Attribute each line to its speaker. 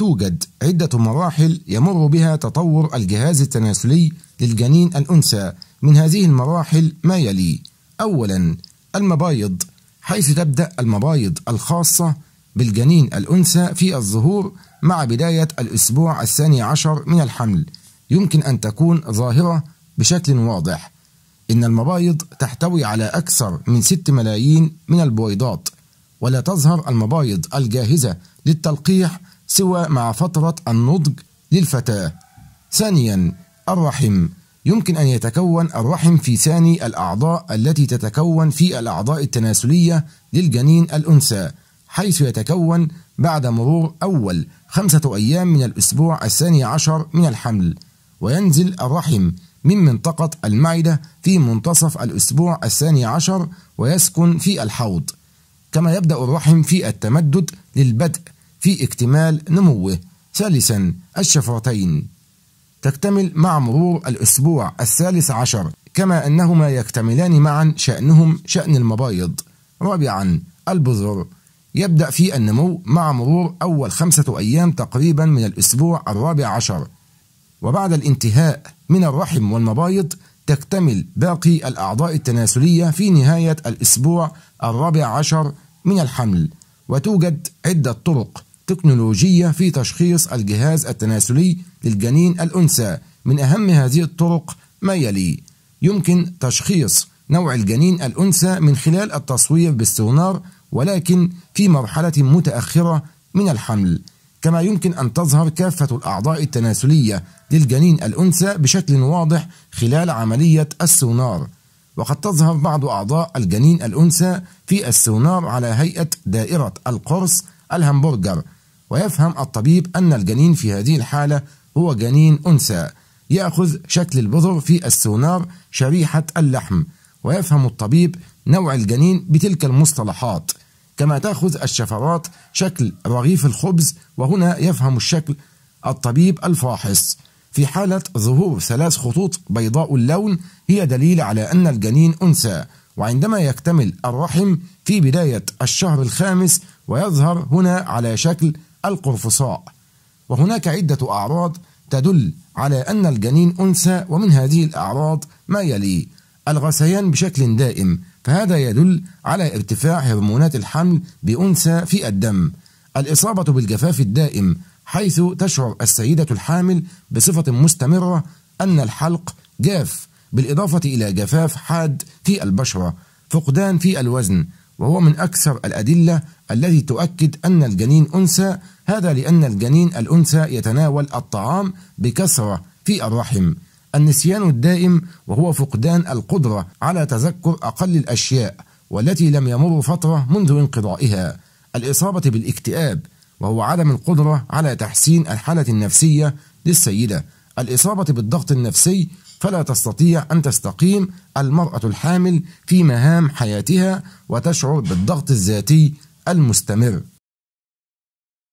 Speaker 1: وتوجد عدة مراحل يمر بها تطور الجهاز التناسلي للجنين الأنثى. من هذه المراحل ما يلي أولا المبايض. حيث تبدأ المبايض الخاصة بالجنين الأنثى في الظهور مع بداية الأسبوع الثاني عشر من الحمل. يمكن أن تكون ظاهرة بشكل واضح. إن المبايض تحتوي على أكثر من 6 ملايين من البويضات ولا تظهر المبايض الجاهزة للتلقيح سوى مع فترة النضج للفتاة. ثانيا الرحم. يمكن أن يتكون الرحم في ثاني الأعضاء التي تتكون في الأعضاء التناسلية للجنين الأنثى حيث يتكون بعد مرور أول خمسة أيام من الأسبوع الثاني عشر من الحمل. وينزل الرحم من منطقة المعدة في منتصف الأسبوع الثاني عشر ويسكن في الحوض. كما يبدأ الرحم في التمدد للبدء في اكتمال نموه. ثالثا الشفرتين تكتمل مع مرور الأسبوع الثالث عشر كما أنهما يكتملان معا شأنهم شأن المبايض. رابعا البذر. يبدأ في النمو مع مرور أول خمسة أيام تقريبا من الأسبوع الرابع عشر. وبعد الانتهاء من الرحم والمبايض تكتمل باقي الأعضاء التناسلية في نهاية الأسبوع الرابع عشر من الحمل. وتوجد عدة طرق تكنولوجية في تشخيص الجهاز التناسلي للجنين الأنثى. من أهم هذه الطرق ما يلي؟ يمكن تشخيص نوع الجنين الأنثى من خلال التصوير بالسونار ولكن في مرحلة متأخرة من الحمل. كما يمكن أن تظهر كافة الأعضاء التناسلية للجنين الأنثى بشكل واضح خلال عملية السونار. وقد تظهر بعض أعضاء الجنين الأنثى في السونار على هيئة دائرة القرص الهمبرجر ويفهم الطبيب أن الجنين في هذه الحالة هو جنين أنثى يأخذ شكل البذر في السونار شريحة اللحم. ويفهم الطبيب نوع الجنين بتلك المصطلحات. كما تأخذ الشفرات شكل رغيف الخبز وهنا يفهم الشكل الطبيب الفاحص. في حالة ظهور ثلاث خطوط بيضاء اللون هي دليل على أن الجنين أنثى. وعندما يكتمل الرحم في بداية الشهر الخامس ويظهر هنا على شكل القرفصاء. وهناك عدة أعراض تدل على أن الجنين أنثى ومن هذه الأعراض ما يلي الغثيان بشكل دائم. فهذا يدل على ارتفاع هرمونات الحمل بأنثى في الدم. الإصابة بالجفاف الدائم حيث تشعر السيدة الحامل بصفة مستمرة أن الحلق جاف بالإضافة إلى جفاف حاد في البشرة فقدان في الوزن وهو من أكثر الأدلة التي تؤكد أن الجنين أنثى هذا لأن الجنين الأنثى يتناول الطعام بكثرة في الرحم النسيان الدائم وهو فقدان القدرة على تذكر أقل الأشياء والتي لم يمر فترة منذ انقضائها. الإصابة بالاكتئاب وهو عدم القدرة على تحسين الحالة النفسية للسيدة. الإصابة بالضغط النفسي فلا تستطيع أن تستقيم المرأة الحامل في مهام حياتها وتشعر بالضغط الذاتي المستمر.